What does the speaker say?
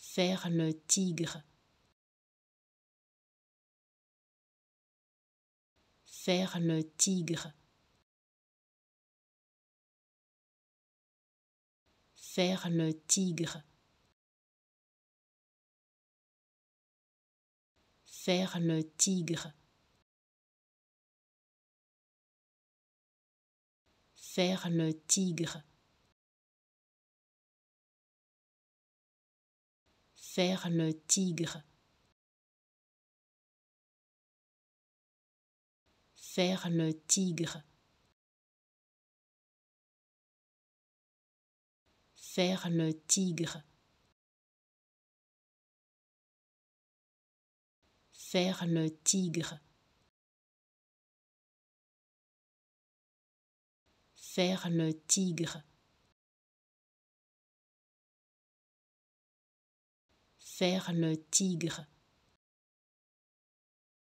Faire le tigre. Faire le tigre. Faire le tigre. Faire le tigre. Faire le tigre. Faire le tigre. Faire le tigre. Faire le tigre. Faire le tigre. Faire le tigre. Faire le tigre.